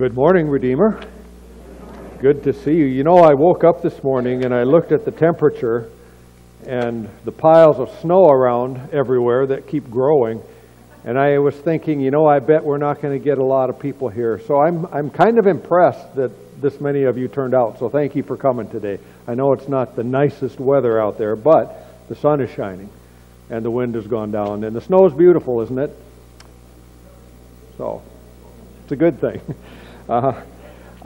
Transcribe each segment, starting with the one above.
Good morning, Redeemer. Good to see you. You know, I woke up this morning and I looked at the temperature and the piles of snow around everywhere that keep growing. And I was thinking, you know, I bet we're not going to get a lot of people here. So I'm, I'm kind of impressed that this many of you turned out. So thank you for coming today. I know it's not the nicest weather out there, but the sun is shining and the wind has gone down. And the snow is beautiful, isn't it? So it's a good thing. Uh,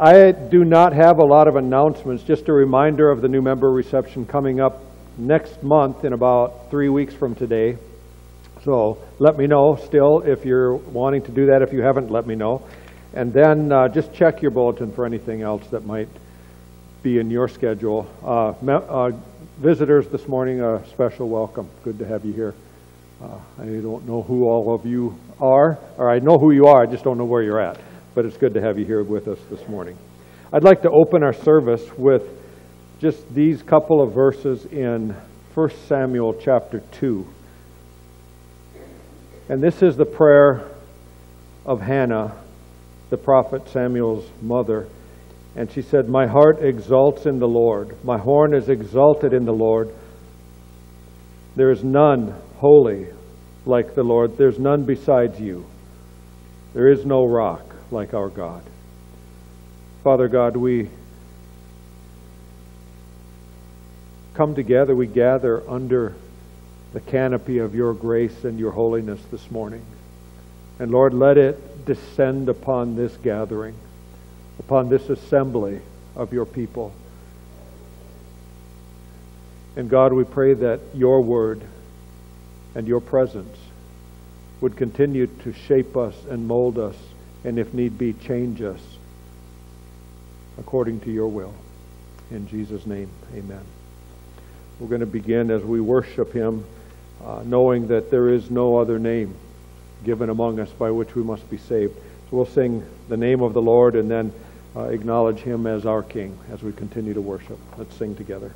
I do not have a lot of announcements. Just a reminder of the new member reception coming up next month in about three weeks from today. So let me know still if you're wanting to do that. If you haven't, let me know. And then uh, just check your bulletin for anything else that might be in your schedule. Uh, uh, visitors this morning, a special welcome. Good to have you here. Uh, I don't know who all of you are, or I know who you are, I just don't know where you're at but it's good to have you here with us this morning. I'd like to open our service with just these couple of verses in 1 Samuel chapter 2. And this is the prayer of Hannah, the prophet Samuel's mother. And she said, My heart exalts in the Lord. My horn is exalted in the Lord. There is none holy like the Lord. There's none besides you. There is no rock like our God. Father God, we come together, we gather under the canopy of your grace and your holiness this morning. And Lord, let it descend upon this gathering, upon this assembly of your people. And God, we pray that your word and your presence would continue to shape us and mold us and if need be, change us according to your will. In Jesus' name, amen. We're going to begin as we worship him, uh, knowing that there is no other name given among us by which we must be saved. So we'll sing the name of the Lord and then uh, acknowledge him as our King as we continue to worship. Let's sing together.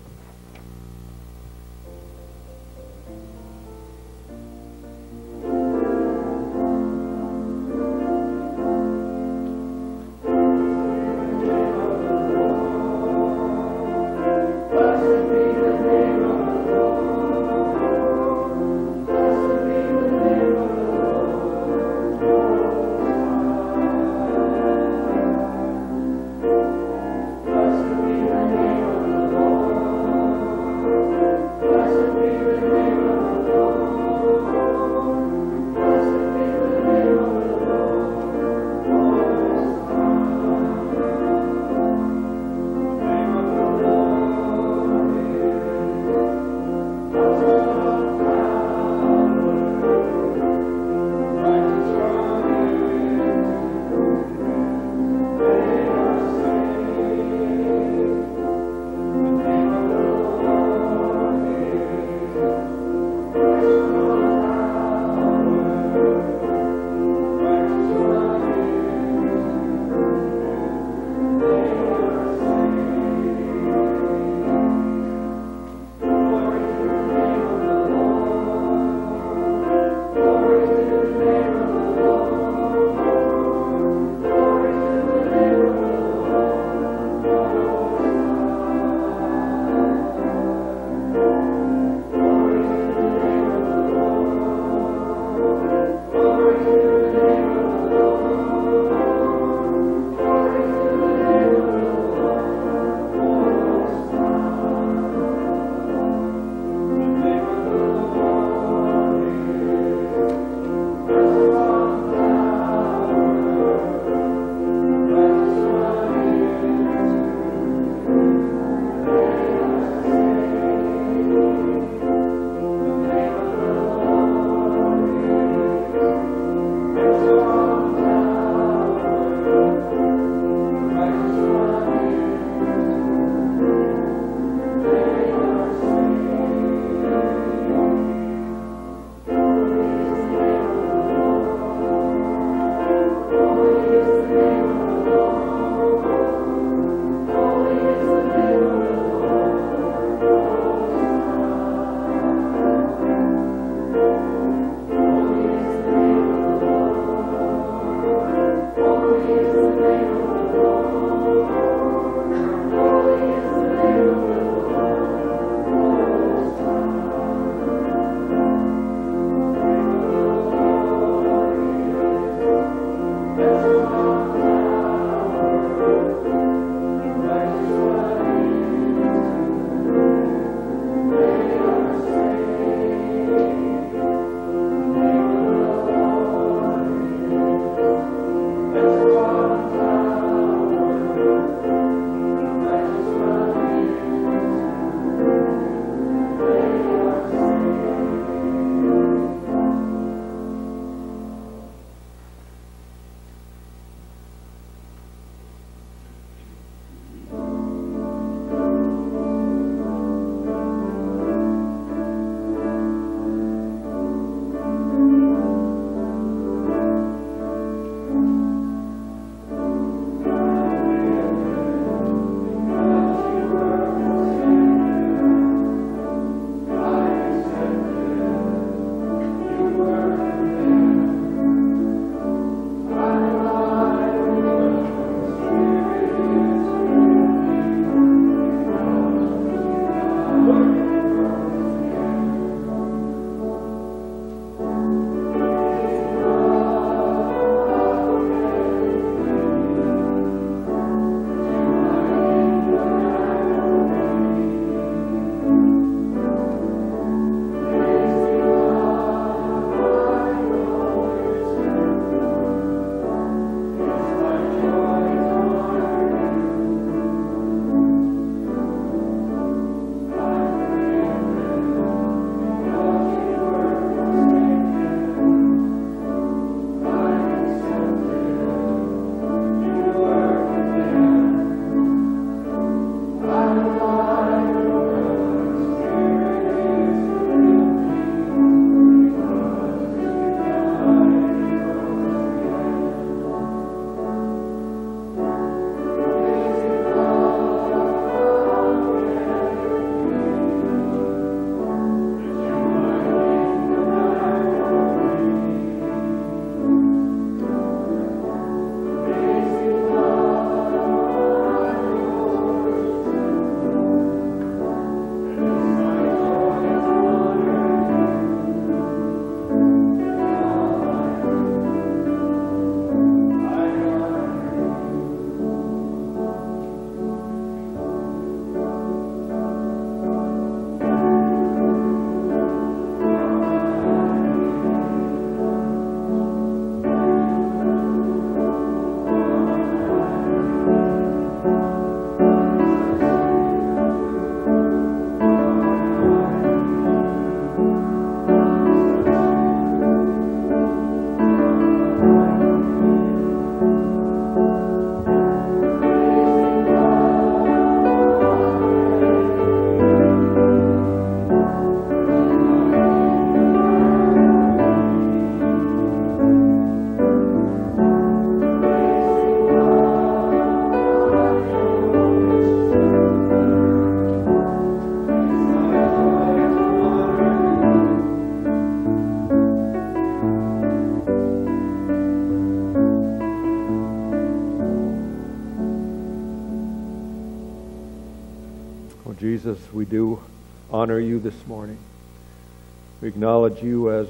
Acknowledge you as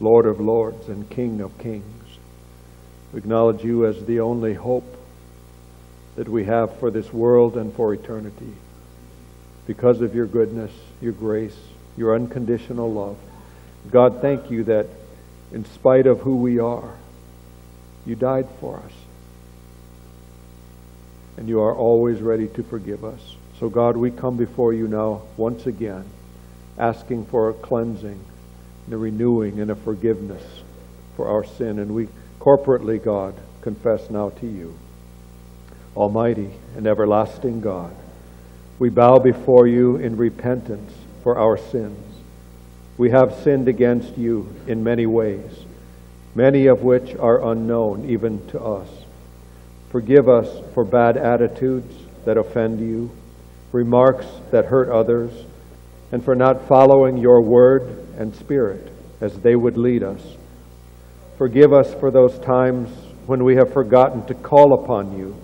Lord of Lords and King of Kings. We acknowledge you as the only hope that we have for this world and for eternity. Because of your goodness, your grace, your unconditional love. God, thank you that in spite of who we are, you died for us. And you are always ready to forgive us. So, God, we come before you now once again, asking for a cleansing, and a renewing, and a forgiveness for our sin. And we corporately, God, confess now to you. Almighty and everlasting God, we bow before you in repentance for our sins. We have sinned against you in many ways, many of which are unknown even to us. Forgive us for bad attitudes that offend you, remarks that hurt others, and for not following your word and spirit as they would lead us. Forgive us for those times when we have forgotten to call upon you,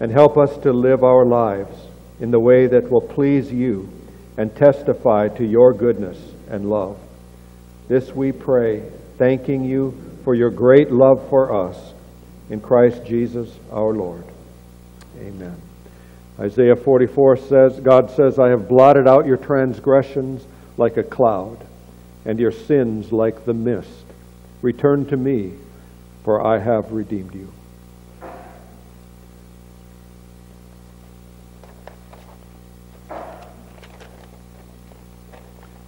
and help us to live our lives in the way that will please you and testify to your goodness and love. This we pray, thanking you for your great love for us in Christ Jesus our Lord. Amen. Isaiah 44 says, God says, I have blotted out your transgressions like a cloud, and your sins like the mist. Return to me, for I have redeemed you.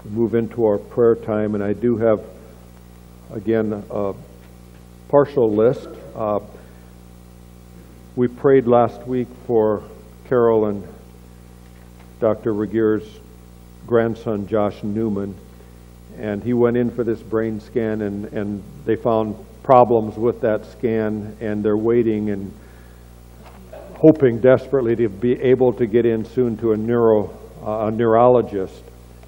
We move into our prayer time, and I do have, again, a partial list. Uh, we prayed last week for Carol and Dr. Regeer's grandson, Josh Newman, and he went in for this brain scan, and, and they found problems with that scan, and they're waiting and hoping desperately to be able to get in soon to a neuro uh, a neurologist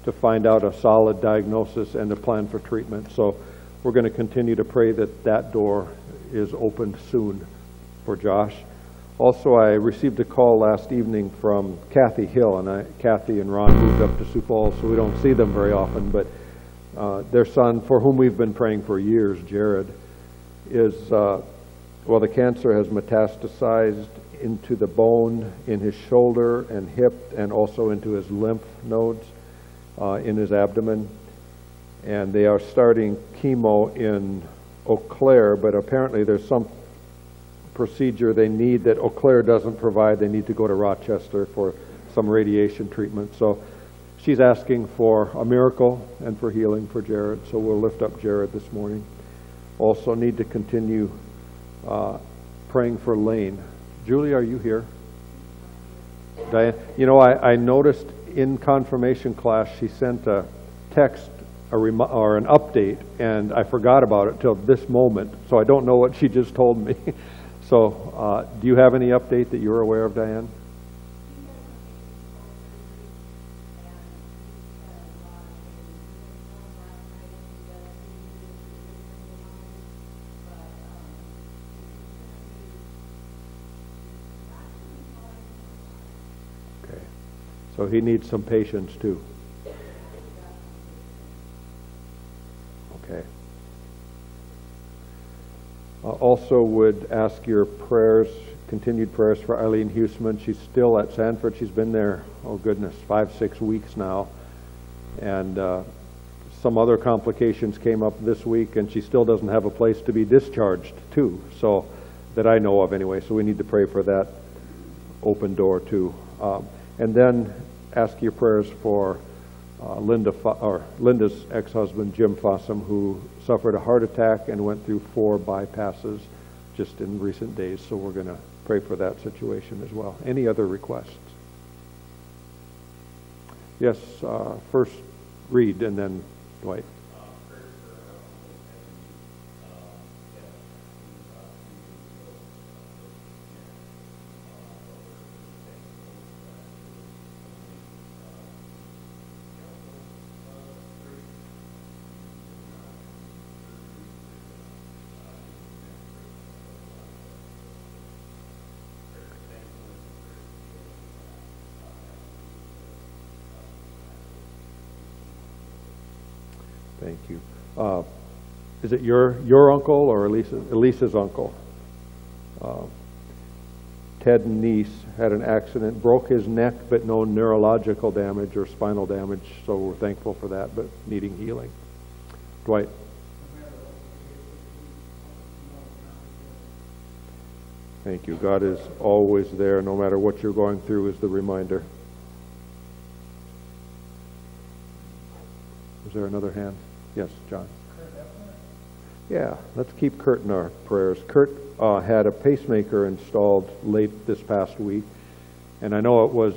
to find out a solid diagnosis and a plan for treatment. So we're going to continue to pray that that door is opened soon for Josh. Also, I received a call last evening from Kathy Hill, and I, Kathy and Ron moved up to Sioux Falls, so we don't see them very often. But uh, their son, for whom we've been praying for years, Jared, is uh, well, the cancer has metastasized into the bone in his shoulder and hip, and also into his lymph nodes uh, in his abdomen. And they are starting chemo in Eau Claire, but apparently there's some procedure they need that Eau Claire doesn't provide. They need to go to Rochester for some radiation treatment. So she's asking for a miracle and for healing for Jared. So we'll lift up Jared this morning. Also, need to continue uh, praying for Lane. Julie, are you here? Diane, you know, I, I noticed in confirmation class, she sent a text a rem- or an update, and I forgot about it till this moment, so I don't know what she just told me. so, uh, do you have any update that you're aware of, Diane? Okay. So he needs some patience too. Okay. Uh, also would ask your prayers, continued prayers for Eileen Huseman. She's still at Sanford. She's been there, oh goodness, five, six weeks now. And uh, some other complications came up this week, and she still doesn't have a place to be discharged to, So that I know of anyway. So we need to pray for that open door too. Um, and then ask your prayers for uh, Linda or Linda's ex-husband Jim Fossum, who suffered a heart attack and went through four bypasses just in recent days. So we're going to pray for that situation as well. Any other requests? Yes, uh, first read and then Dwight. Thank you. Uh, is it your, your uncle or Elisa's, Elisa's uncle? Uh, Ted Neese had an accident, broke his neck, but no neurological damage or spinal damage, so we're thankful for that, but needing healing. Dwight? Thank you. God is always there, no matter what you're going through, is the reminder. Is there another hand? Yes, John. Yeah, let's keep Kurt in our prayers. Kurt uh, had a pacemaker installed late this past week, and I know it was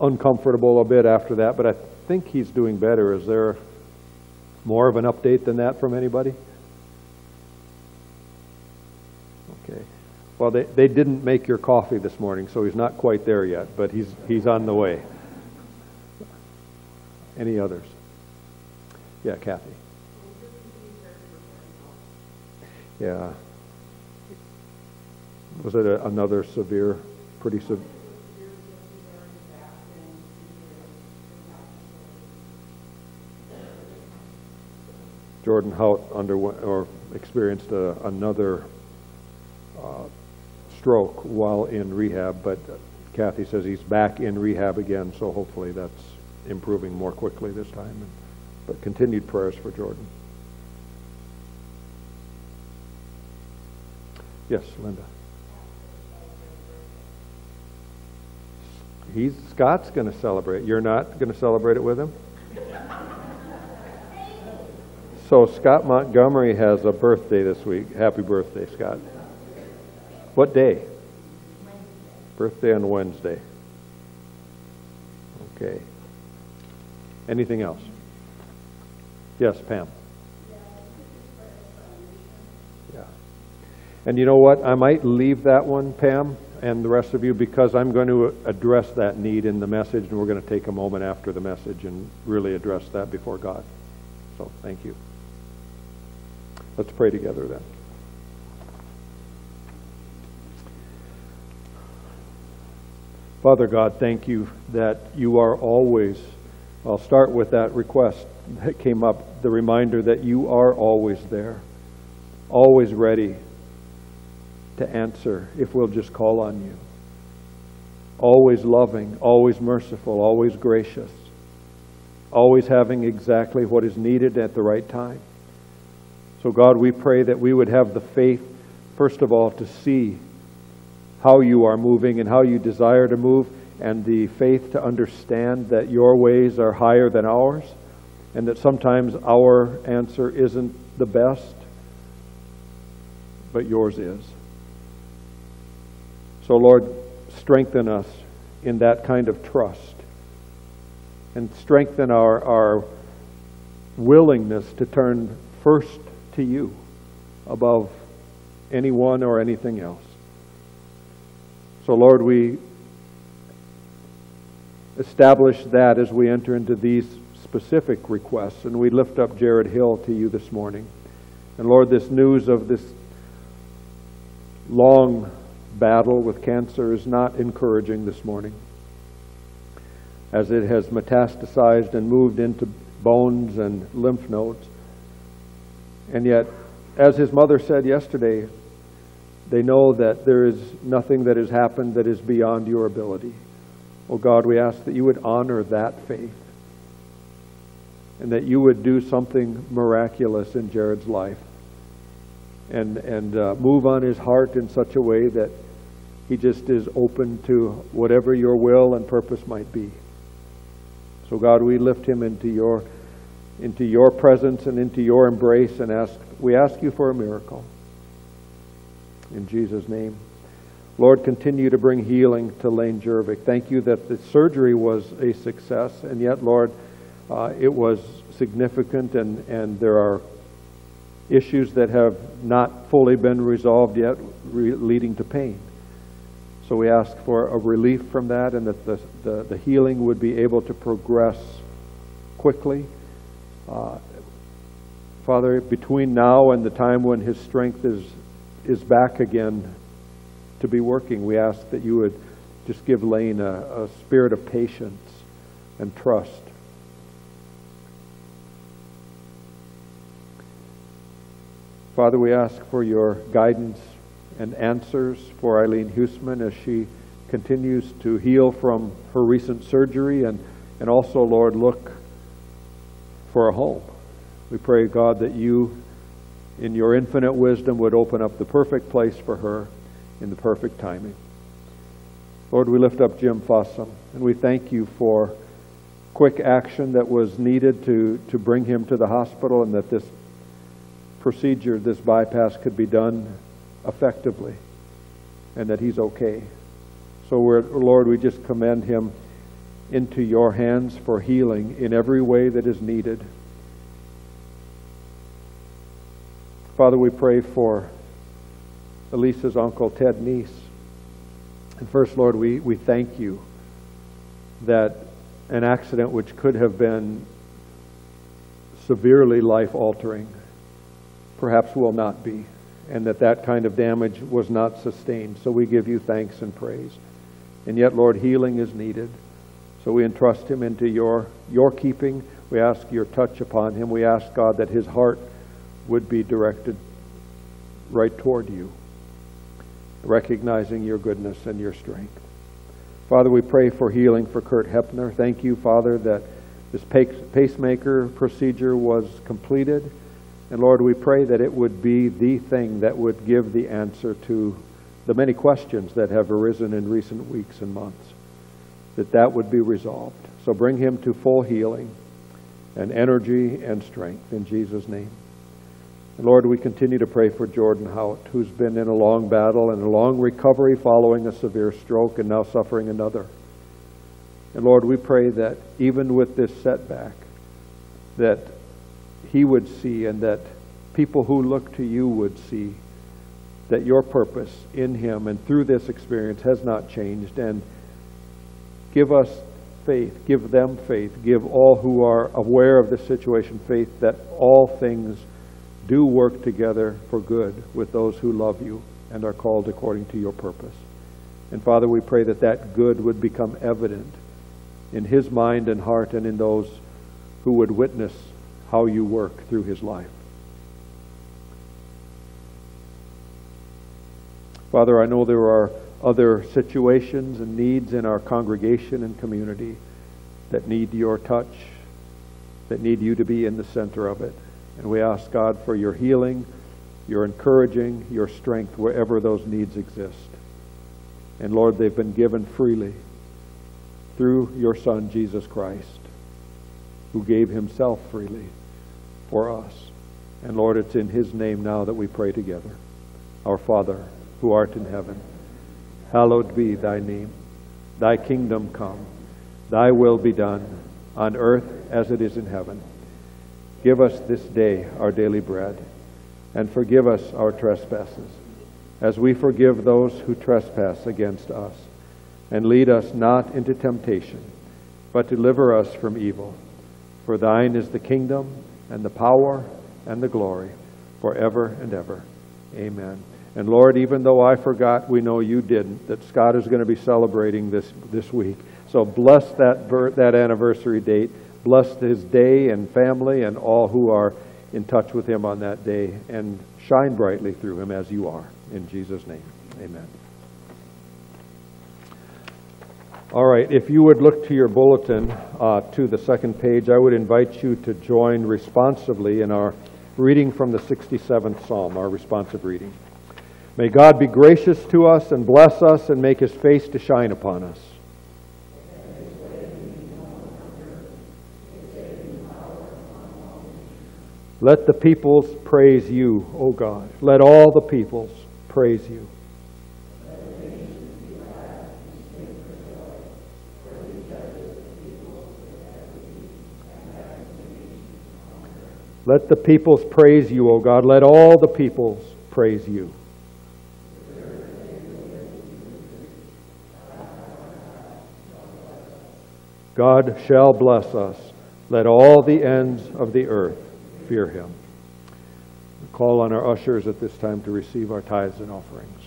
uncomfortable a bit after that, but I think he's doing better. Is there more of an update than that from anybody? Okay. Well, they, they didn't make your coffee this morning, so he's not quite there yet, but he's, he's on the way. Any others? Yeah, Kathy. Yeah. Was it a, another severe, pretty severe? Jordan Hout underwent or experienced a, another uh, stroke while in rehab, but Kathy says he's back in rehab again, so hopefully that's improving more quickly this time. But continued prayers for Jordan. Yes, Linda. He's Scott's going to celebrate. You're not going to celebrate it with him? So Scott Montgomery has a birthday this week. Happy birthday, Scott. What day? Birthday on Wednesday. Okay. Anything else? Yes, Pam. Yeah. And you know what? I might leave that one, Pam, and the rest of you, because I'm going to address that need in the message, and we're going to take a moment after the message and really address that before God. So, thank you. Let's pray together then. Father God, thank you that you are always, I'll start with that request that came up, the reminder that you are always there, always ready to answer if we'll just call on you. Always loving, always merciful, always gracious, always having exactly what is needed at the right time. So, God, we pray that we would have the faith, first of all, to see how you are moving and how you desire to move, and the faith to understand that your ways are higher than ours, and that sometimes our answer isn't the best, but yours is. So, Lord, strengthen us in that kind of trust and strengthen our, our willingness to turn first to you above anyone or anything else. So, Lord, we establish that as we enter into these specific requests, and we lift up Jared Hill to you this morning. And Lord, this news of this long battle with cancer is not encouraging this morning, as it has metastasized and moved into bones and lymph nodes. And yet, as his mother said yesterday, they know that there is nothing that has happened that is beyond your ability. Oh God, we ask that you would honor that faith and that you would do something miraculous in Jared's life and, and uh, move on his heart in such a way that he just is open to whatever your will and purpose might be. So, God, we lift him into your, into your presence and into your embrace and ask, we ask you for a miracle in Jesus' name. Lord, continue to bring healing to Lane Jervik. Thank you that the surgery was a success, and yet, Lord, uh, it was significant, and, and there are issues that have not fully been resolved yet, re- leading to pain. So we ask for a relief from that, and that the, the, the healing would be able to progress quickly. Uh, Father, between now and the time when his strength is is back again to be working. We ask that you would just give Lane a, a spirit of patience and trust. Father, we ask for your guidance and answers for Eileen Huseman as she continues to heal from her recent surgery and, and also, Lord, look for a home. We pray, God, that you, in your infinite wisdom, would open up the perfect place for her in the perfect timing. Lord, we lift up Jim Fossum, and we thank you for quick action that was needed to, to bring him to the hospital and that this procedure, this bypass, could be done effectively and that he's okay. So, Lord, we just commend him into your hands for healing in every way that is needed. Father, we pray for Elisa's uncle, Ted Neese. And first, Lord, we, we thank you that an accident which could have been severely life altering perhaps will not be, and that that kind of damage was not sustained. So we give you thanks and praise. And yet, Lord, healing is needed. So we entrust him into your, your keeping. We ask your touch upon him. We ask, God, that his heart would be directed right toward you, recognizing your goodness and your strength. Father, we pray for healing for Kurt Hepner. Thank you, Father, that this pacemaker procedure was completed. And Lord, we pray that it would be the thing that would give the answer to the many questions that have arisen in recent weeks and months that that would be resolved. So bring him to full healing and energy and strength in Jesus' name. And Lord, we continue to pray for Jordan Hout, who's been in a long battle and a long recovery following a severe stroke and now suffering another. And Lord, we pray that even with this setback, that he would see and that people who look to you would see that your purpose in him and through this experience has not changed and Give us faith. Give them faith. Give all who are aware of the situation faith that all things do work together for good with those who love you and are called according to your purpose. And Father, we pray that that good would become evident in his mind and heart and in those who would witness how you work through his life. Father, I know there are other situations and needs in our congregation and community that need your touch, that need you to be in the center of it. And we ask God for your healing, your encouraging, your strength wherever those needs exist. And Lord, they've been given freely through your Son, Jesus Christ, who gave himself freely for us. And Lord, it's in his name now that we pray together. Our Father, who art in heaven hallowed be thy name. Thy kingdom come, thy will be done, on earth as it is in heaven. Give us this day our daily bread, and forgive us our trespasses, as we forgive those who trespass against us. And lead us not into temptation, but deliver us from evil. For thine is the kingdom, and the power, and the glory, forever and ever. Amen. And Lord, even though I forgot, we know you didn't, that Scott is going to be celebrating this, this week. So bless that, that anniversary date. Bless his day and family and all who are in touch with him on that day. And shine brightly through him as you are. In Jesus' name, amen. All right, if you would look to your bulletin uh, to the second page, I would invite you to join responsively in our reading from the 67th Psalm, our responsive reading. May God be gracious to us and bless us and make his face to shine upon us. Let the peoples praise you, O God. Let all the peoples praise you. Let the peoples praise you, O God. Let all the peoples praise you. God shall bless us. Let all the ends of the earth fear him. We call on our ushers at this time to receive our tithes and offerings.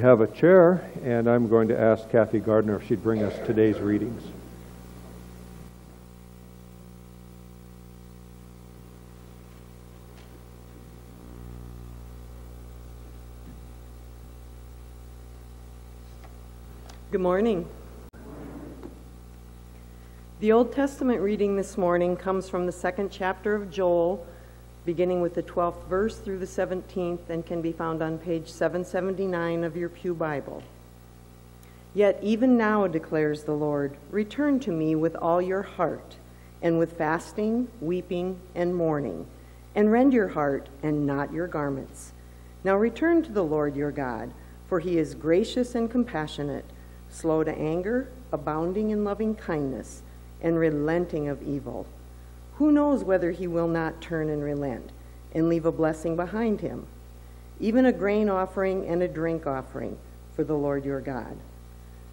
Have a chair, and I'm going to ask Kathy Gardner if she'd bring us today's readings. Good morning. The Old Testament reading this morning comes from the second chapter of Joel, beginning with the 12th verse through the 17th, and can be found on page 779 of your Pew Bible. Yet even now, declares the Lord, return to me with all your heart, and with fasting, weeping, and mourning, and rend your heart and not your garments. Now return to the Lord your God, for he is gracious and compassionate slow to anger, abounding in loving kindness, and relenting of evil. Who knows whether he will not turn and relent and leave a blessing behind him, even a grain offering and a drink offering for the Lord your God?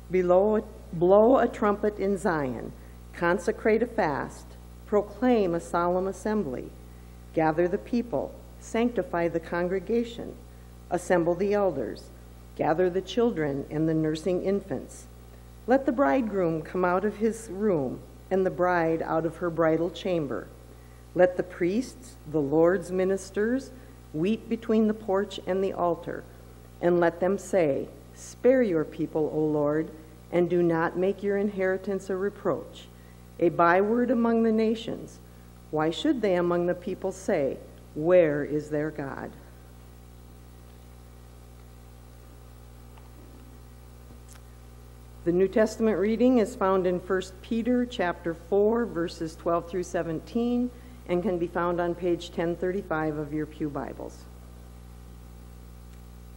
Below, blow a trumpet in Zion, consecrate a fast, proclaim a solemn assembly, gather the people, sanctify the congregation, assemble the elders Gather the children and the nursing infants. Let the bridegroom come out of his room, and the bride out of her bridal chamber. Let the priests, the Lord's ministers, weep between the porch and the altar, and let them say, Spare your people, O Lord, and do not make your inheritance a reproach, a byword among the nations. Why should they among the people say, Where is their God? The New Testament reading is found in 1 Peter chapter 4 verses 12 through 17 and can be found on page 1035 of your Pew Bibles.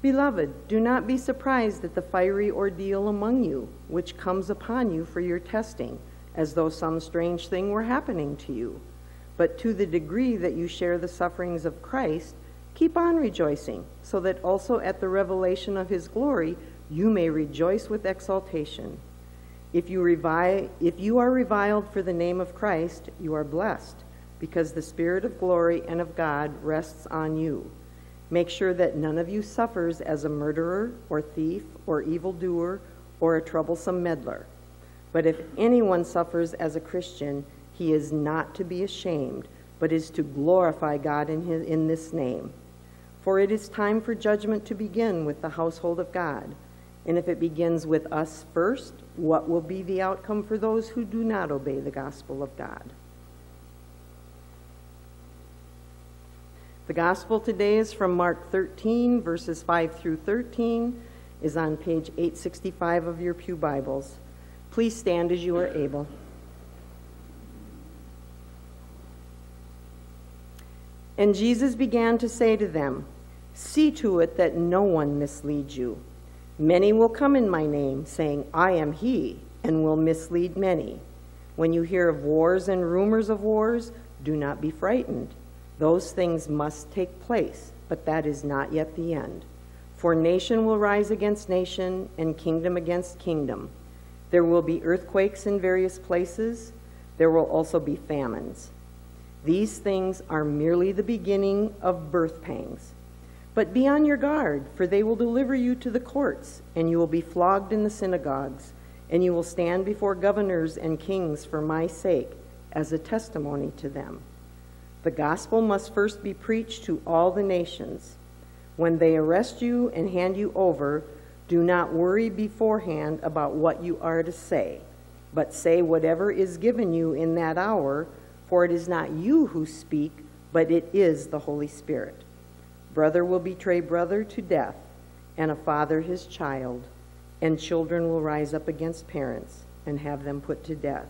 Beloved, do not be surprised at the fiery ordeal among you, which comes upon you for your testing, as though some strange thing were happening to you. But to the degree that you share the sufferings of Christ, keep on rejoicing, so that also at the revelation of his glory you may rejoice with exultation. If you, revi- if you are reviled for the name of Christ, you are blessed, because the Spirit of glory and of God rests on you. Make sure that none of you suffers as a murderer, or thief, or evildoer, or a troublesome meddler. But if anyone suffers as a Christian, he is not to be ashamed, but is to glorify God in, his, in this name. For it is time for judgment to begin with the household of God. And if it begins with us first, what will be the outcome for those who do not obey the gospel of God? The gospel today is from Mark 13, verses 5 through 13, is on page 865 of your Pew Bibles. Please stand as you are able. And Jesus began to say to them, See to it that no one misleads you. Many will come in my name, saying, I am he, and will mislead many. When you hear of wars and rumors of wars, do not be frightened. Those things must take place, but that is not yet the end. For nation will rise against nation, and kingdom against kingdom. There will be earthquakes in various places. There will also be famines. These things are merely the beginning of birth pangs. But be on your guard, for they will deliver you to the courts, and you will be flogged in the synagogues, and you will stand before governors and kings for my sake as a testimony to them. The gospel must first be preached to all the nations. When they arrest you and hand you over, do not worry beforehand about what you are to say, but say whatever is given you in that hour, for it is not you who speak, but it is the Holy Spirit. Brother will betray brother to death, and a father his child, and children will rise up against parents and have them put to death.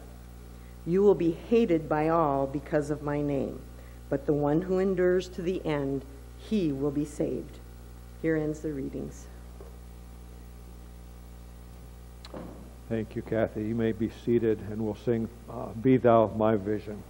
You will be hated by all because of my name, but the one who endures to the end, he will be saved. Here ends the readings. Thank you, Kathy. You may be seated, and we'll sing uh, Be Thou My Vision.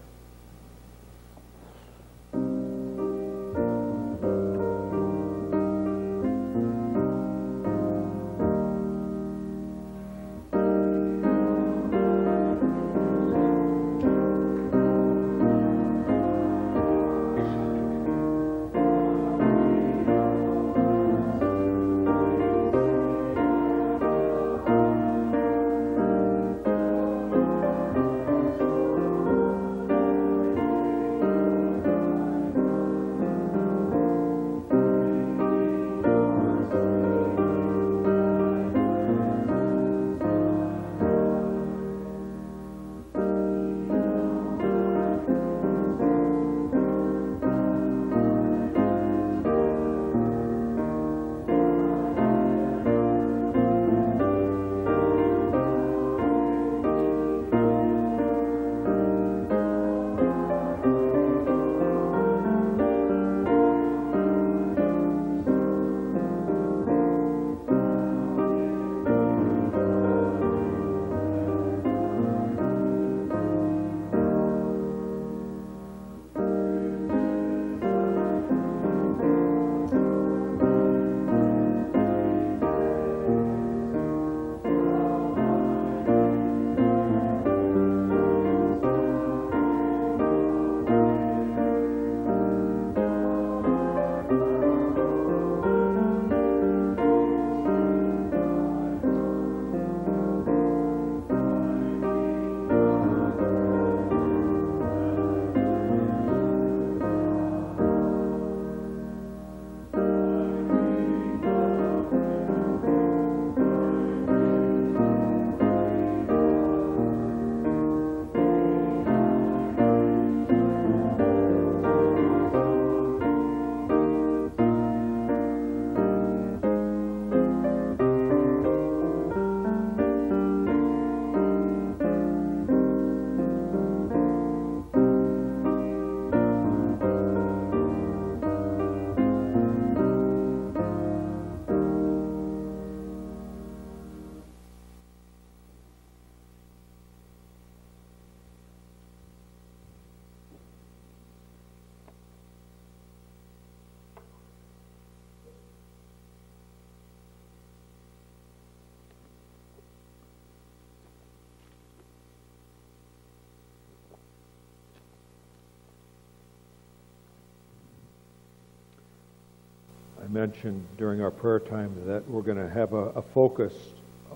Mentioned during our prayer time that we're going to have a, a focus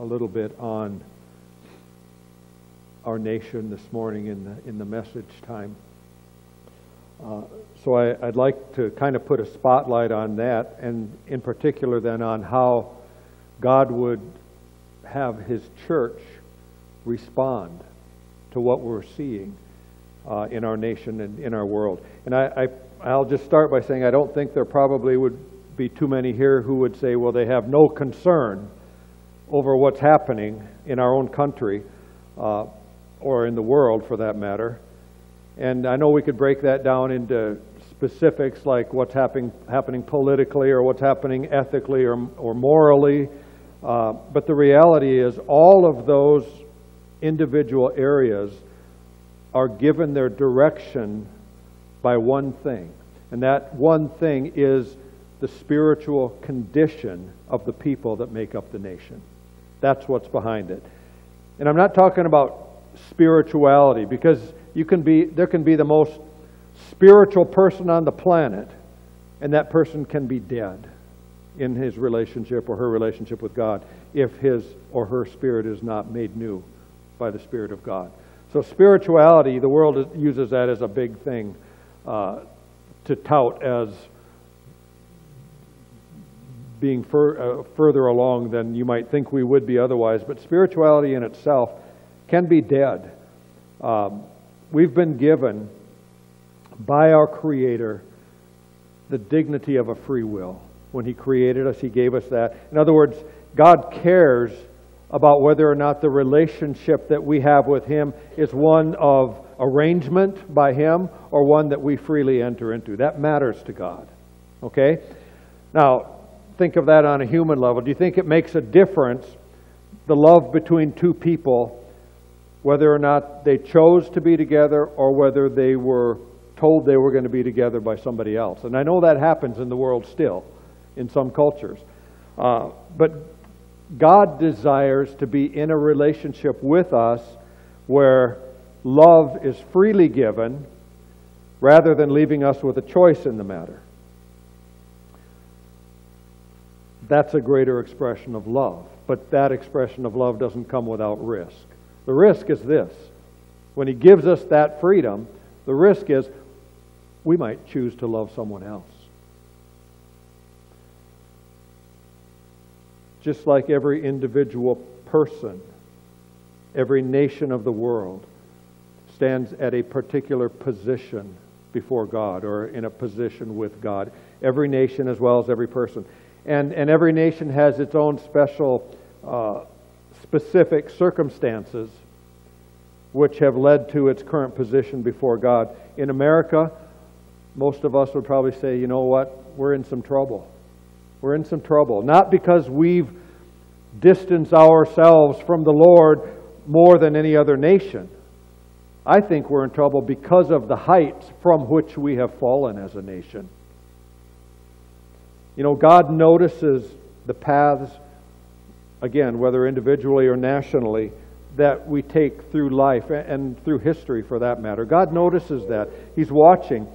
a little bit on our nation this morning in the, in the message time. Uh, so I, would like to kind of put a spotlight on that, and in particular then on how God would have His church respond to what we're seeing uh, in our nation and in our world. And I, I, I'll just start by saying I don't think there probably would be too many here who would say, well, they have no concern over what's happening in our own country uh, or in the world for that matter. And I know we could break that down into specifics like what's happening, happening politically or what's happening ethically or, or morally. Uh, but the reality is, all of those individual areas are given their direction by one thing. And that one thing is the spiritual condition of the people that make up the nation. That's what's behind it. And I'm not talking about spirituality because you can be there can be the most spiritual person on the planet and that person can be dead in his relationship or her relationship with God if his or her spirit is not made new by the Spirit of God. So, spirituality, the world uses that as a big thing uh, to tout as being fur, uh, further along than you might think we would be otherwise. But spirituality in itself can be dead. Um, we've been given by our Creator the dignity of a free will. When He created us, He gave us that. In other words, God cares about whether or not the relationship that we have with Him is one of arrangement by Him or one that we freely enter into. That matters to God. Okay? Now, think of that on a human level. Do you think it makes a difference, the love between two people, whether or not they chose to be together or whether they were told they were going to be together by somebody else? And I know that happens in the world still, in some cultures. Uh, but God desires to be in a relationship with us where love is freely given rather than leaving us with a choice in the matter. That's a greater expression of love. But that expression of love doesn't come without risk. The risk is this when He gives us that freedom, the risk is we might choose to love someone else. just like every individual person, every nation of the world stands at a particular position before God or in a position with God. Every nation as well as every person. And, and every nation has its own special, uh, specific circumstances which have led to its current position before God. In America, most of us would probably say, you know what, we're in some trouble. We're in some trouble. Not because we've distanced ourselves from the Lord more than any other nation. I think we're in trouble because of the heights from which we have fallen as a nation. You know, God notices the paths, again, whether individually or nationally, that we take through life and through history for that matter. God notices that. He's watching.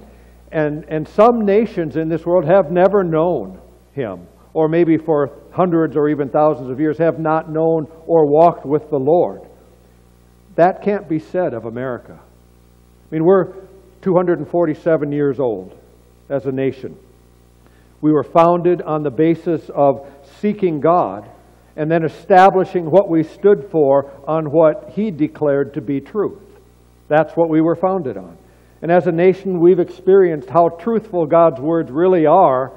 And, and some nations in this world have never known him, or maybe for hundreds or even thousands of years, have not known or walked with the Lord. That can't be said of America. I mean, we're 247 years old as a nation. We were founded on the basis of seeking God and then establishing what we stood for on what He declared to be truth. That's what we were founded on. And as a nation, we've experienced how truthful God's words really are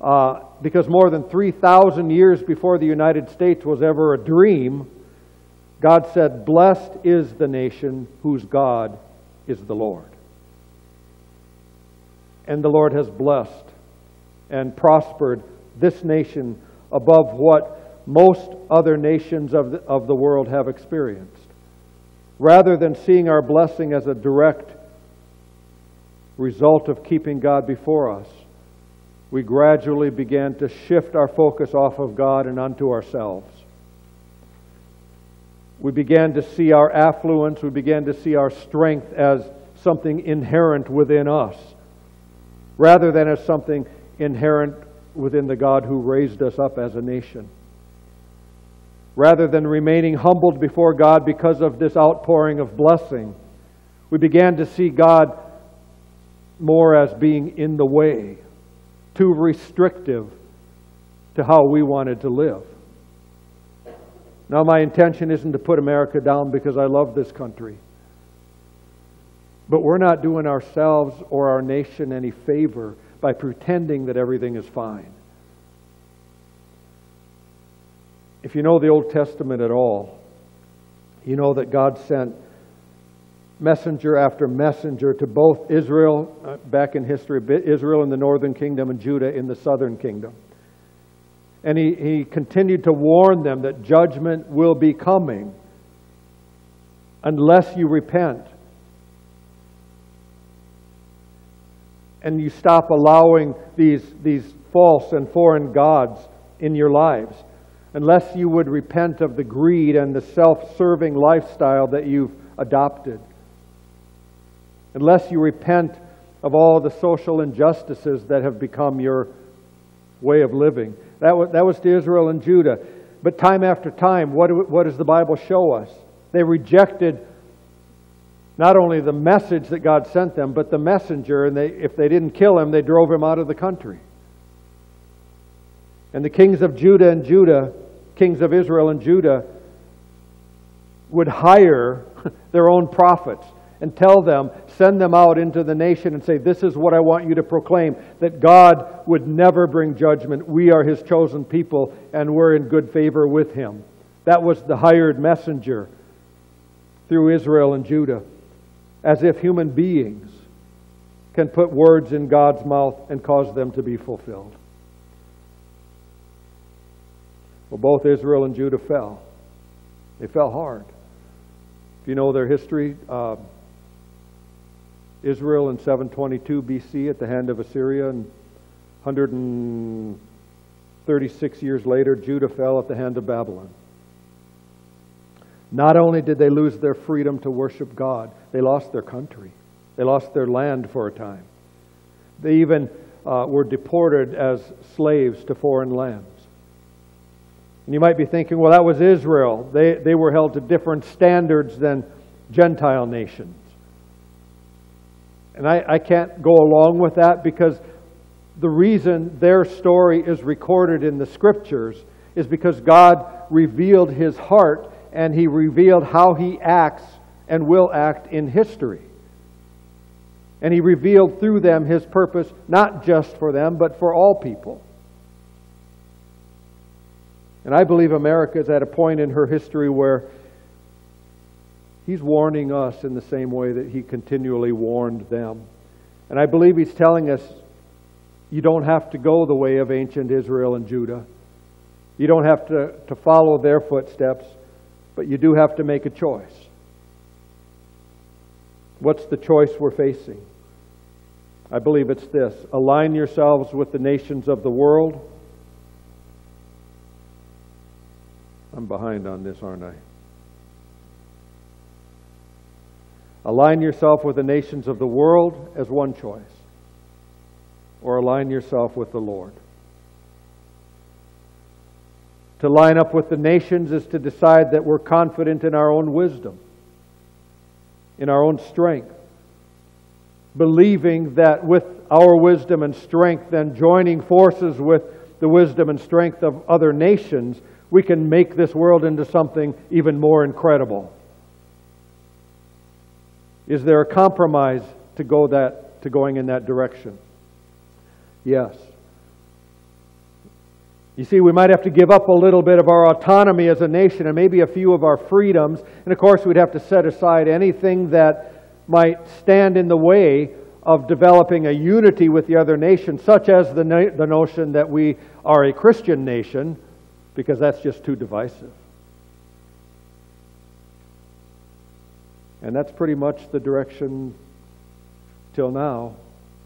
uh, because more than 3,000 years before the United States was ever a dream, God said, Blessed is the nation whose God is the Lord. And the Lord has blessed and prospered this nation above what most other nations of the, of the world have experienced. Rather than seeing our blessing as a direct result of keeping God before us, we gradually began to shift our focus off of God and unto ourselves. We began to see our affluence, we began to see our strength as something inherent within us, rather than as something inherent within the God who raised us up as a nation. Rather than remaining humbled before God because of this outpouring of blessing, we began to see God more as being in the way, too restrictive to how we wanted to live. Now, my intention isn't to put America down because I love this country. But we're not doing ourselves or our nation any favor by pretending that everything is fine. If you know the Old Testament at all, you know that God sent messenger after messenger to both Israel, uh, back in history, Israel in the northern kingdom and Judah in the southern kingdom. And he, he continued to warn them that judgment will be coming unless you repent. And you stop allowing these, these false and foreign gods in your lives. Unless you would repent of the greed and the self serving lifestyle that you've adopted. Unless you repent of all the social injustices that have become your way of living. That was, that was to Israel and Judah. But time after time, what, what does the Bible show us? They rejected not only the message that God sent them, but the messenger, and they, if they didn't kill him, they drove him out of the country. And the kings of Judah and Judah, kings of Israel and Judah, would hire their own prophets and tell them, send them out into the nation and say, This is what I want you to proclaim that God would never bring judgment. We are His chosen people and we're in good favor with Him. That was the hired messenger through Israel and Judah, as if human beings can put words in God's mouth and cause them to be fulfilled. Well, both Israel and Judah fell. They fell hard. If you know their history, uh, Israel in 722 BC at the hand of Assyria, and 136 years later, Judah fell at the hand of Babylon. Not only did they lose their freedom to worship God, they lost their country. They lost their land for a time. They even uh, were deported as slaves to foreign lands. And you might be thinking, well, that was Israel. They, they were held to different standards than Gentile nations. And I, I can't go along with that because the reason their story is recorded in the scriptures is because God revealed his heart and he revealed how he acts and will act in history. And he revealed through them his purpose, not just for them, but for all people. And I believe America is at a point in her history where He's warning us in the same way that He continually warned them. And I believe He's telling us you don't have to go the way of ancient Israel and Judah. You don't have to, to follow their footsteps, but you do have to make a choice. What's the choice we're facing? I believe it's this align yourselves with the nations of the world. I'm behind on this, aren't I? Align yourself with the nations of the world as one choice, or align yourself with the Lord. To line up with the nations is to decide that we're confident in our own wisdom, in our own strength, believing that with our wisdom and strength and joining forces with the wisdom and strength of other nations, we can make this world into something even more incredible. Is there a compromise to go that to going in that direction? Yes. You see, we might have to give up a little bit of our autonomy as a nation and maybe a few of our freedoms. And of course, we'd have to set aside anything that might stand in the way of developing a unity with the other nations, such as the, no- the notion that we are a Christian nation, because that's just too divisive. And that's pretty much the direction till now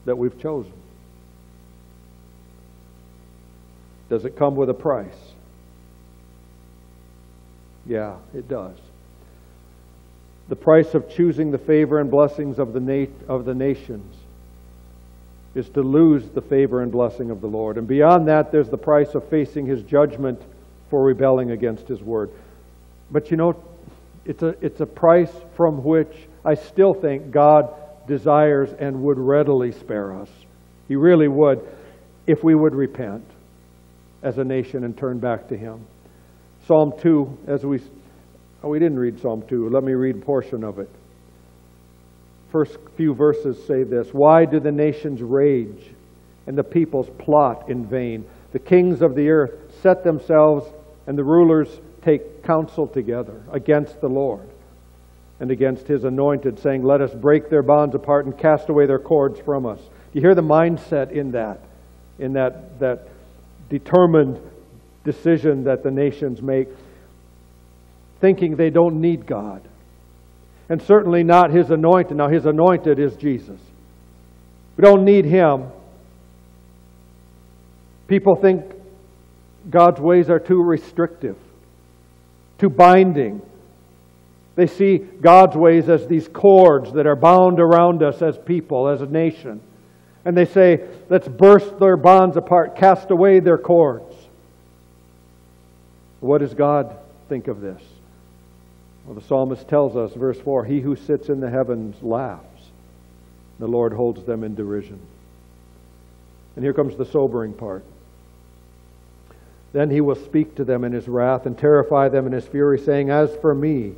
that we've chosen. Does it come with a price? Yeah, it does. The price of choosing the favor and blessings of the, na- of the nations is to lose the favor and blessing of the Lord. And beyond that, there's the price of facing his judgment for rebelling against his word. But you know, it's a, it's a price from which I still think God desires and would readily spare us. He really would if we would repent as a nation and turn back to Him. Psalm 2, as we, oh, we didn't read Psalm 2. Let me read a portion of it. First few verses say this Why do the nations rage and the peoples plot in vain? The kings of the earth set themselves, and the rulers take counsel together against the Lord and against his anointed, saying, Let us break their bonds apart and cast away their cords from us. You hear the mindset in that, in that, that determined decision that the nations make, thinking they don't need God. And certainly not his anointed. Now, his anointed is Jesus. We don't need him. People think God's ways are too restrictive, too binding. They see God's ways as these cords that are bound around us as people, as a nation. And they say, let's burst their bonds apart, cast away their cords. What does God think of this? Well, the psalmist tells us, verse 4 He who sits in the heavens laughs, the Lord holds them in derision. And here comes the sobering part. Then he will speak to them in his wrath and terrify them in his fury, saying, As for me,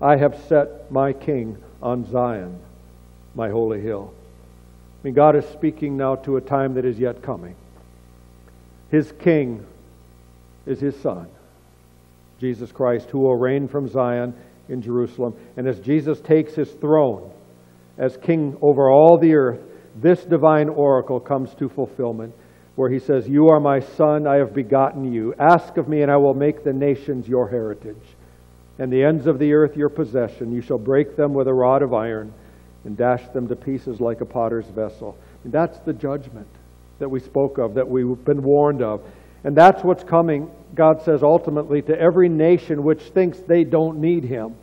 I have set my king on Zion, my holy hill. I mean, God is speaking now to a time that is yet coming. His king is his son, Jesus Christ, who will reign from Zion in Jerusalem. And as Jesus takes his throne as king over all the earth, this divine oracle comes to fulfillment where he says, You are my son, I have begotten you. Ask of me, and I will make the nations your heritage and the ends of the earth your possession. You shall break them with a rod of iron and dash them to pieces like a potter's vessel. And that's the judgment that we spoke of, that we've been warned of. And that's what's coming, God says, ultimately to every nation which thinks they don't need Him.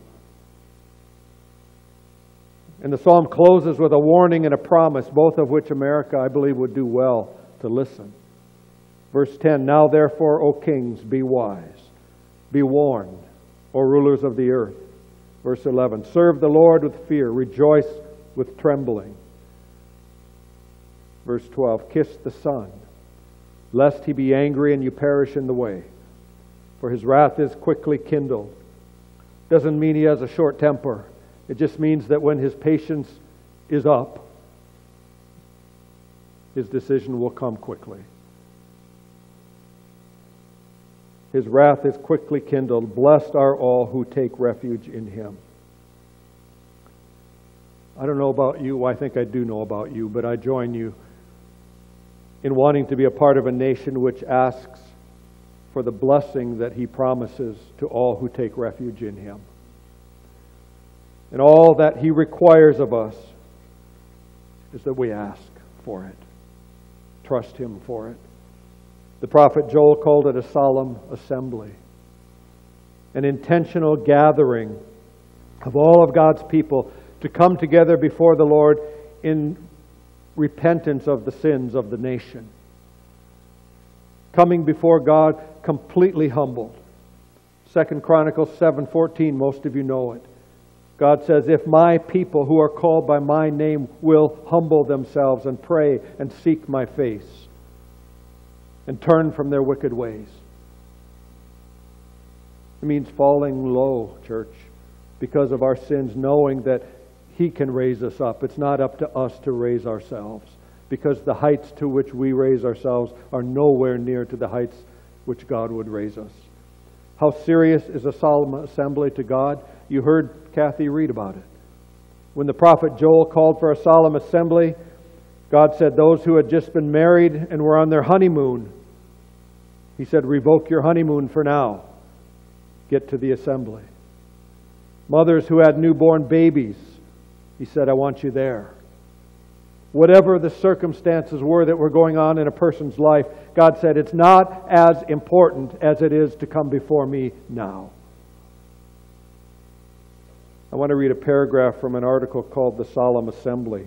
And the psalm closes with a warning and a promise, both of which America, I believe, would do well to listen. Verse 10 Now therefore, O kings, be wise, be warned. O rulers of the earth. Verse 11 Serve the Lord with fear, rejoice with trembling. Verse 12 Kiss the Son, lest he be angry and you perish in the way, for his wrath is quickly kindled. Doesn't mean he has a short temper, it just means that when his patience is up, his decision will come quickly. His wrath is quickly kindled. Blessed are all who take refuge in him. I don't know about you. I think I do know about you, but I join you in wanting to be a part of a nation which asks for the blessing that he promises to all who take refuge in him. And all that he requires of us is that we ask for it, trust him for it. The prophet Joel called it a solemn assembly, an intentional gathering of all of God's people to come together before the Lord in repentance of the sins of the nation. Coming before God completely humbled. Second Chronicles 7:14 most of you know it. God says if my people who are called by my name will humble themselves and pray and seek my face and turn from their wicked ways. It means falling low, church, because of our sins, knowing that He can raise us up. It's not up to us to raise ourselves, because the heights to which we raise ourselves are nowhere near to the heights which God would raise us. How serious is a solemn assembly to God? You heard Kathy read about it. When the prophet Joel called for a solemn assembly, God said those who had just been married and were on their honeymoon he said, Revoke your honeymoon for now. Get to the assembly. Mothers who had newborn babies, he said, I want you there. Whatever the circumstances were that were going on in a person's life, God said, It's not as important as it is to come before me now. I want to read a paragraph from an article called The Solemn Assembly.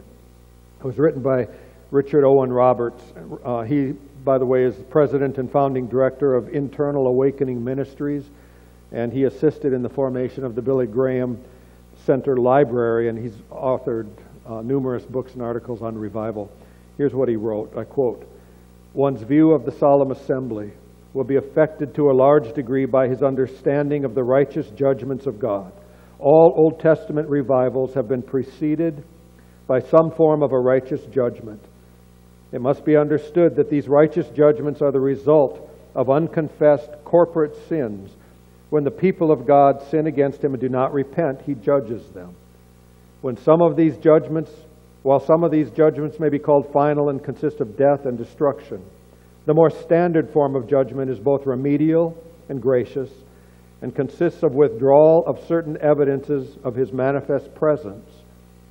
It was written by Richard Owen Roberts. Uh, he, by the way, is the president and founding director of International Awakening Ministries, and he assisted in the formation of the Billy Graham Center Library, and he's authored uh, numerous books and articles on revival. Here's what he wrote I quote, One's view of the solemn assembly will be affected to a large degree by his understanding of the righteous judgments of God. All Old Testament revivals have been preceded by some form of a righteous judgment. It must be understood that these righteous judgments are the result of unconfessed corporate sins. When the people of God sin against him and do not repent, he judges them. When some of these judgments, while some of these judgments may be called final and consist of death and destruction, the more standard form of judgment is both remedial and gracious and consists of withdrawal of certain evidences of his manifest presence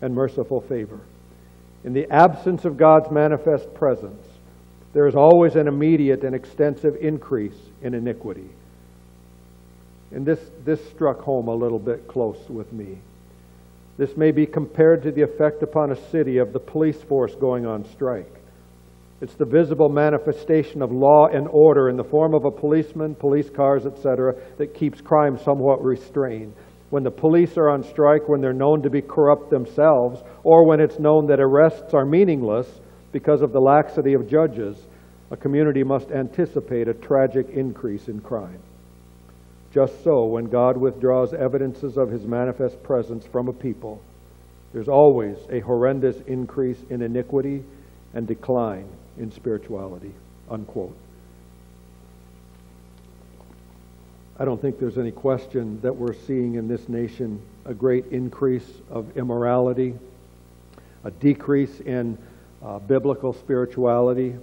and merciful favor. In the absence of God's manifest presence, there is always an immediate and extensive increase in iniquity. And this, this struck home a little bit close with me. This may be compared to the effect upon a city of the police force going on strike. It's the visible manifestation of law and order in the form of a policeman, police cars, etc., that keeps crime somewhat restrained. When the police are on strike, when they're known to be corrupt themselves, or when it's known that arrests are meaningless because of the laxity of judges, a community must anticipate a tragic increase in crime. Just so, when God withdraws evidences of his manifest presence from a people, there's always a horrendous increase in iniquity and decline in spirituality. Unquote. I don't think there's any question that we're seeing in this nation a great increase of immorality, a decrease in uh, biblical spirituality.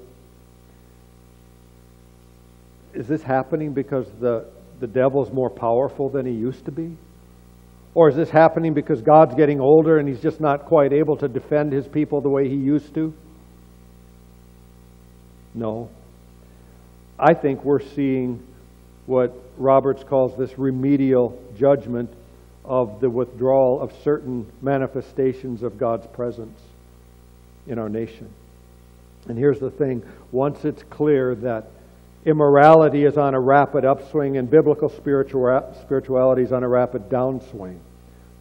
Is this happening because the, the devil's more powerful than he used to be? Or is this happening because God's getting older and he's just not quite able to defend his people the way he used to? No. I think we're seeing what Roberts calls this remedial judgment of the withdrawal of certain manifestations of God's presence in our nation. And here's the thing once it's clear that immorality is on a rapid upswing and biblical spirituality is on a rapid downswing,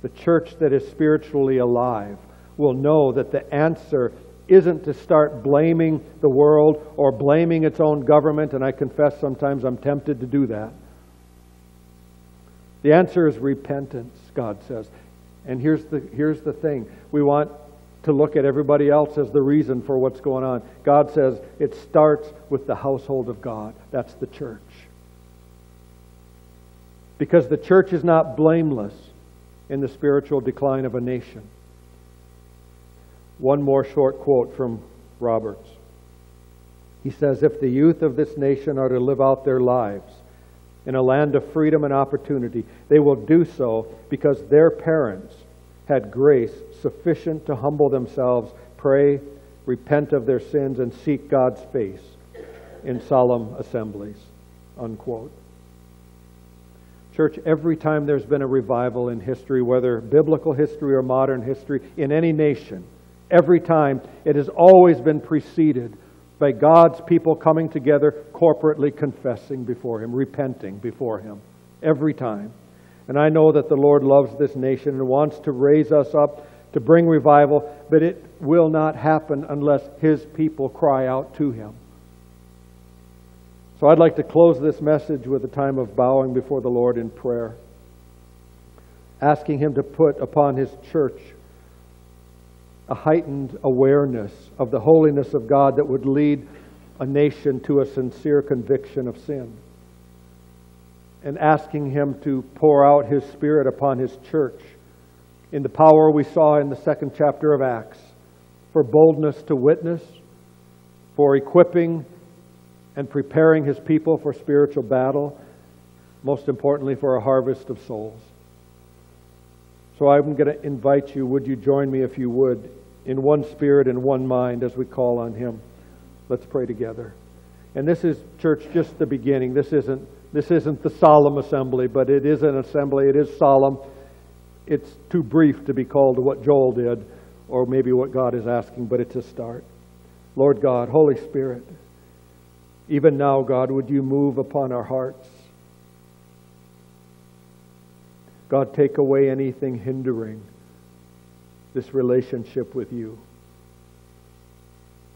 the church that is spiritually alive will know that the answer isn't to start blaming the world or blaming its own government, and I confess sometimes I'm tempted to do that. The answer is repentance, God says. And here's the, here's the thing we want to look at everybody else as the reason for what's going on. God says it starts with the household of God. That's the church. Because the church is not blameless in the spiritual decline of a nation. One more short quote from Roberts. He says, If the youth of this nation are to live out their lives in a land of freedom and opportunity, they will do so because their parents had grace sufficient to humble themselves, pray, repent of their sins, and seek God's face in solemn assemblies. Unquote. Church, every time there's been a revival in history, whether biblical history or modern history, in any nation, Every time, it has always been preceded by God's people coming together, corporately confessing before Him, repenting before Him. Every time. And I know that the Lord loves this nation and wants to raise us up to bring revival, but it will not happen unless His people cry out to Him. So I'd like to close this message with a time of bowing before the Lord in prayer, asking Him to put upon His church a heightened awareness of the holiness of God that would lead a nation to a sincere conviction of sin. And asking Him to pour out His Spirit upon His church in the power we saw in the second chapter of Acts for boldness to witness, for equipping and preparing His people for spiritual battle, most importantly, for a harvest of souls. So I'm going to invite you, would you join me if you would, in one spirit and one mind as we call on Him? Let's pray together. And this is, church, just the beginning. This isn't, this isn't the solemn assembly, but it is an assembly. It is solemn. It's too brief to be called to what Joel did, or maybe what God is asking, but it's a start. Lord God, Holy Spirit, even now, God, would you move upon our hearts? God, take away anything hindering this relationship with you.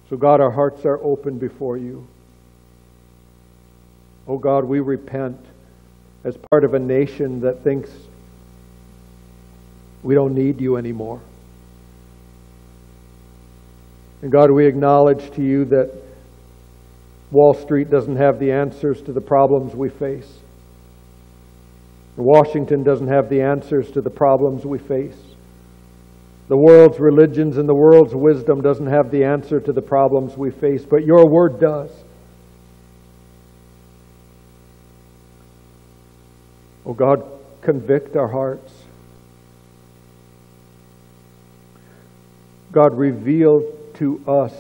So, God, our hearts are open before you. Oh, God, we repent as part of a nation that thinks we don't need you anymore. And God, we acknowledge to you that Wall Street doesn't have the answers to the problems we face. Washington doesn't have the answers to the problems we face. The world's religions and the world's wisdom doesn't have the answer to the problems we face, but your word does. Oh God, convict our hearts. God, reveal to us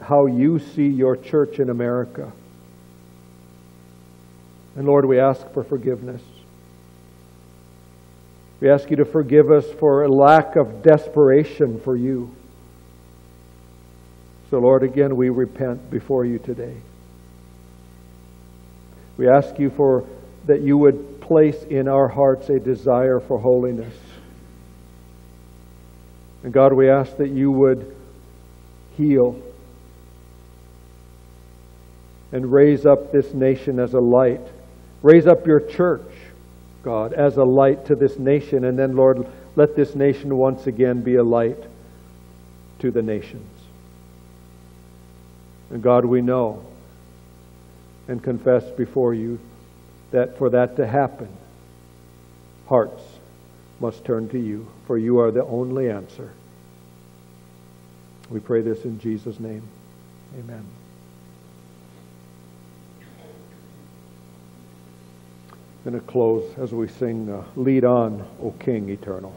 how you see your church in America. And Lord, we ask for forgiveness. We ask you to forgive us for a lack of desperation for you. So, Lord, again, we repent before you today. We ask you for that you would place in our hearts a desire for holiness. And God, we ask that you would heal and raise up this nation as a light. Raise up your church, God, as a light to this nation. And then, Lord, let this nation once again be a light to the nations. And God, we know and confess before you that for that to happen, hearts must turn to you, for you are the only answer. We pray this in Jesus' name. Amen. going to close as we sing uh, Lead On, O King Eternal.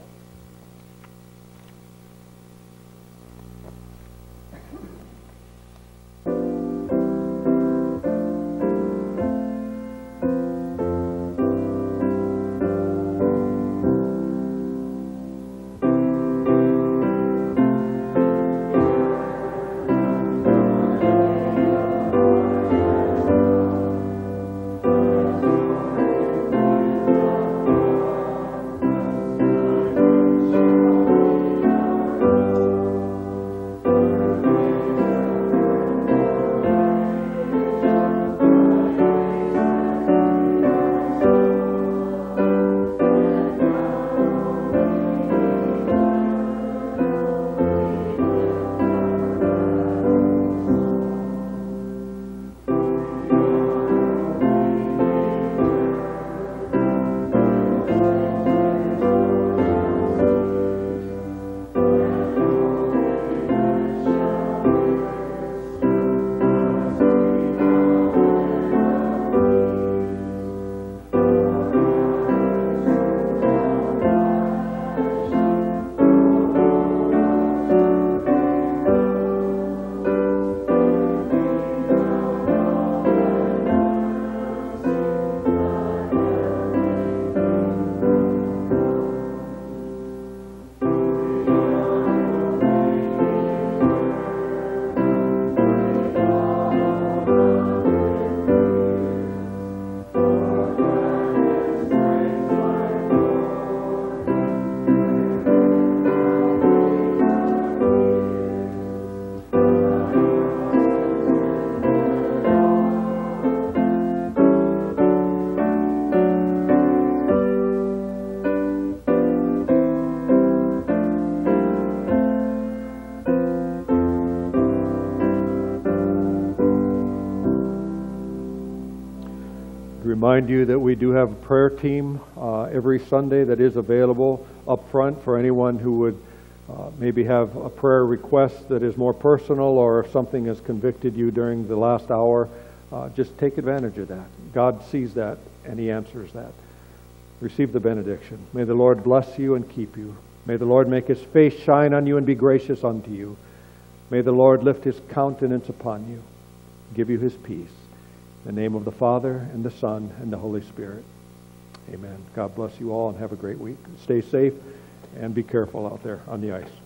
Remind you that we do have a prayer team uh, every Sunday that is available up front for anyone who would uh, maybe have a prayer request that is more personal or if something has convicted you during the last hour. Uh, just take advantage of that. God sees that and He answers that. Receive the benediction. May the Lord bless you and keep you. May the Lord make His face shine on you and be gracious unto you. May the Lord lift His countenance upon you, give you His peace. In the name of the Father, and the Son, and the Holy Spirit. Amen. God bless you all and have a great week. Stay safe and be careful out there on the ice.